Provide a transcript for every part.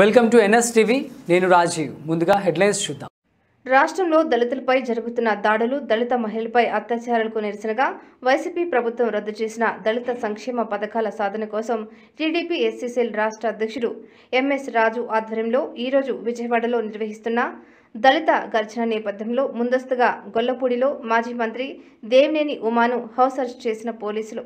Welcome to NS TV నేను రాజీవ్. ముందుగా headlines చూద్దాం. రాష్ట్రంలో దళితులపై జరుగుతున్న దాడులు దళిత మహిళలపై అత్యాచారాలకు నిరసనగా వైసీపీ ప్రభుత్వం రద్దు చేసిన దళిత సంక్షేమ పథకాల సాధన కోసం టీడీపీ ఎస్సీసీఎల్ రాష్ట్ర అధ్యక్షుడు ఎంఎస్ రాజు ఆధ్వర్యంలో ఈరోజు విజయవాడలో నిర్వహిస్తున్న దళిత గర్జన నేపథ్యంలో ముందస్తుగా గొల్లపూడిలో మాజీ మంత్రి దేవినేని ఉమాను హౌస్ అరెస్ట్ చేసిన పోలీసులు.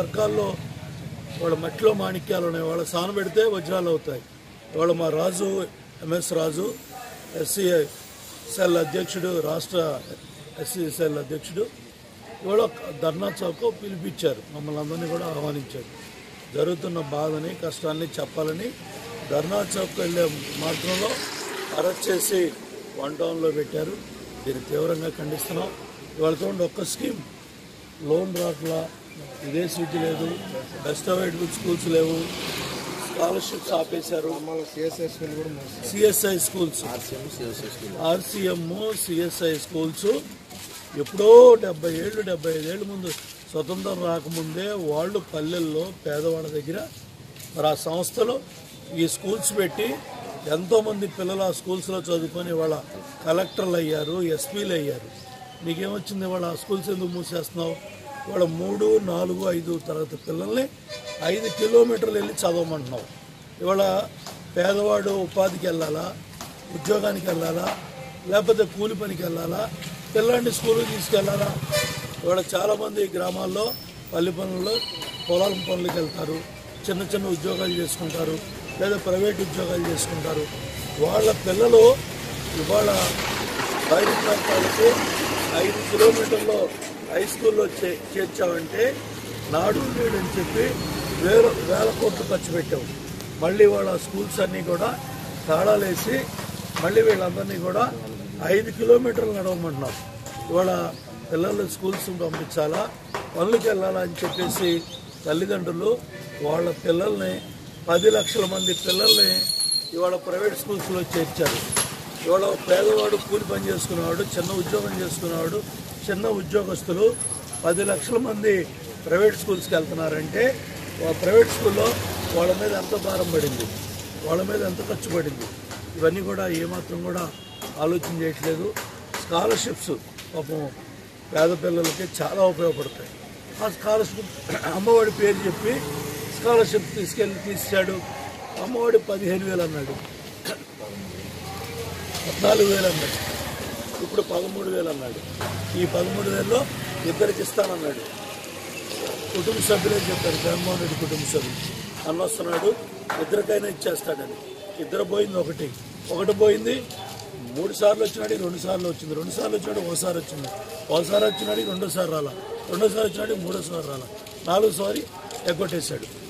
వర్గాల్లో వాళ్ళ మట్టిలో మాణిక్యాలు ఉన్నాయి. వాళ్ళ సాన పెడితే వజ్రాలు అవుతాయి. ఇవాళ మా Raju M S Raju SC cell అధ్యక్షుడు రాష్ట్ర ఎస్సీ సెల్ అధ్యక్షుడు ఇవాళ ధర్నా చౌక్ పిలిపించారు. మమ్మల్ని అందరినీ కూడా ఆహ్వానించారు. జరుగుతున్న బాధని కష్టాన్ని చెప్పాలని ధర్నా చౌక్ వెళ్ళే మార్గంలో అరెస్ట్ చేసి వన్ టౌన్లో పెట్టారు. దీన్ని తీవ్రంగా ఖండిస్తున్నాం. ఇవాళ చూడండి ఒక్క స్కీమ్ లోన్ రాట్లా ఇదే విద్య లేదు. బెస్ట్ అవైలబుల్ స్కూల్స్ లేవు. స్కాలర్షిప్స్ ఆపేశారు. CSI schools RCM CSI schools ఎప్పుడో డెబ్బై ఏళ్ళు డెబ్బై ఐదేళ్ళ ముందు స్వతంత్రం రాకముందే వాళ్ళు పల్లెల్లో పేదవాళ్ళ దగ్గర మరి ఆ సంస్థలు ఈ స్కూల్స్ పెట్టి ఎంతోమంది పిల్లలు ఆ స్కూల్స్లో చదువుకొని వాళ్ళ కలెక్టర్లు అయ్యారు ఎస్పీలు అయ్యారు. నీకేమొచ్చింది వాళ్ళ ఆ స్కూల్స్ ఎందుకు మూసేస్తున్నావు? వాళ్ళ మూడు నాలుగు ఐదు తరగతి పిల్లల్ని ఐదు కిలోమీటర్లు వెళ్ళి చదవమంటున్నాం ఇవాళ పేదవాడు ఉపాధికి వెళ్ళాలా? ఉద్యోగానికి వెళ్ళాలా? లేకపోతే కూలి పనికి వెళ్ళాలా? పిల్లాడిని స్కూల్కి తీసుకెళ్ళాలా? ఇవాళ చాలామంది గ్రామాల్లో పల్లె పనుల్లో పొలాల పనులకు వెళ్తారు. చిన్న చిన్న ఉద్యోగాలు చేసుకుంటారు. లేదా ప్రైవేట్ ఉద్యోగాలు చేసుకుంటారు. వాళ్ళ పిల్లలు ఇవాళ బయట ప్రాంతాలకు ఐదు కిలోమీటర్లో హై స్కూల్లో చే చేర్చామంటే నాడు నేడు అని చెప్పి వేల వేల కోట్లు ఖర్చు పెట్టాం మళ్ళీ వాళ్ళ స్కూల్స్ అన్నీ కూడా తాళాలేసి మళ్ళీ వీళ్ళందరినీ కూడా ఐదు కిలోమీటర్లు నడవమంటున్నాం. ఇవాళ పిల్లలు స్కూల్స్ పంపించాలా? పనులకు వెళ్ళాలా అని చెప్పేసి తల్లిదండ్రులు వాళ్ళ పిల్లల్ని పది లక్షల మంది పిల్లల్ని ఇవాళ ప్రైవేట్ స్కూల్స్లో చేర్చారు. ఇవాళ పేదవాడు కూలి పని చేసుకునేవాడు చిన్న ఉద్యోగం చేసుకునేవాడు చిన్న ఉద్యోగస్తులు పది లక్షల మంది ప్రైవేట్ స్కూల్స్కి వెళ్తున్నారంటే ప్రైవేట్ స్కూల్లో వాళ్ళ మీద ఎంత భారం పడింది వాళ్ళ మీద ఎంత ఖర్చు పడింది ఇవన్నీ కూడా ఏమాత్రం కూడా ఆలోచన చేయట్లేదు. స్కాలర్షిప్స్ పాపం పేద పిల్లలకి చాలా ఉపయోగపడతాయి. ఆ స్కాలర్షిప్ అమ్మఒడి పేరు చెప్పి స్కాలర్షిప్ తీసుకెళ్ళి తీసాడు అమ్మఒడి పదిహేను వేలు అన్నాడు. పద్నాలుగు వేలు అన్నాడు. ఇప్పుడు పదమూడు వేలు అన్నాడు. ఈ పదమూడు వేలలో ఇద్దరికి ఇస్తానన్నాడు. కుటుంబ సభ్యులే చెప్పారు జగన్మోహన్ రెడ్డి కుటుంబ సభ్యులు. అన్న వస్తున్నాడు ఇద్దరికైనా ఇచ్చేస్తాడని. ఇద్దరు పోయింది ఒకటి. ఒకటి పోయింది మూడు సార్లు వచ్చినాడు రెండు సార్లు వచ్చింది. రెండు సార్లు వచ్చినాడు ఒకసారి వచ్చింది. ఒకసారి వచ్చినాడు రెండోసారి రాలా. రెండోసారి వచ్చినాడు మూడోసారి రాలా. నాలుగోసారి ఎగ్గొట్టేశాడు.